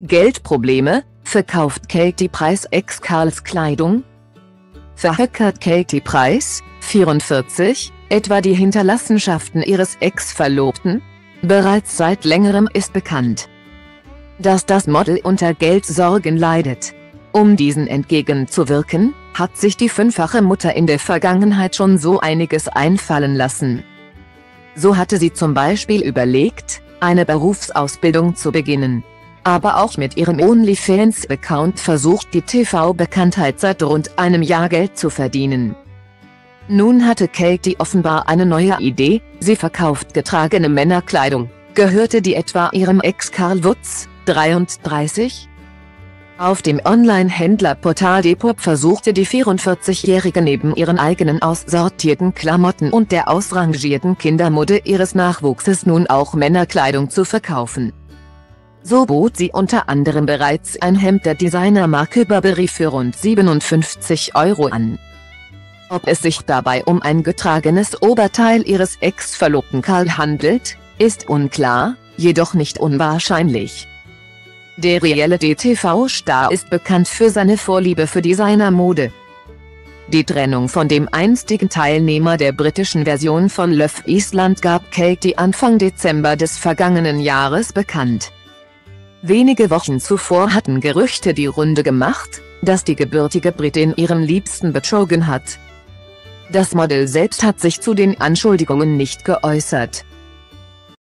Geldprobleme, verkauft Katie Price ex-Karls Kleidung? Verhöckert Katie Price, 44, etwa die Hinterlassenschaften ihres Ex-Verlobten? Bereits seit längerem ist bekannt, dass das Model unter Geldsorgen leidet. Um diesen entgegenzuwirken, hat sich die fünffache Mutter in der Vergangenheit schon so einiges einfallen lassen. So hatte sie zum Beispiel überlegt, eine Berufsausbildung zu beginnen aber auch mit ihrem OnlyFans-Account versucht die TV-Bekanntheit seit rund einem Jahr Geld zu verdienen. Nun hatte Katie offenbar eine neue Idee, sie verkauft getragene Männerkleidung. Gehörte die etwa ihrem Ex Karl Wutz, 33? Auf dem Online-Händlerportal Depop versuchte die 44-Jährige neben ihren eigenen aussortierten Klamotten und der ausrangierten Kindermode ihres Nachwuchses nun auch Männerkleidung zu verkaufen. So bot sie unter anderem bereits ein Hemd der Designermarke Burberry für rund 57 Euro an. Ob es sich dabei um ein getragenes Oberteil ihres Ex-Verlobten Karl handelt, ist unklar, jedoch nicht unwahrscheinlich. Der Reality-TV-Star ist bekannt für seine Vorliebe für Designermode. Die Trennung von dem einstigen Teilnehmer der britischen Version von Love Island gab Katie Anfang Dezember des vergangenen Jahres bekannt. Wenige Wochen zuvor hatten Gerüchte die Runde gemacht, dass die gebürtige Britin ihren Liebsten betrogen hat. Das Model selbst hat sich zu den Anschuldigungen nicht geäußert.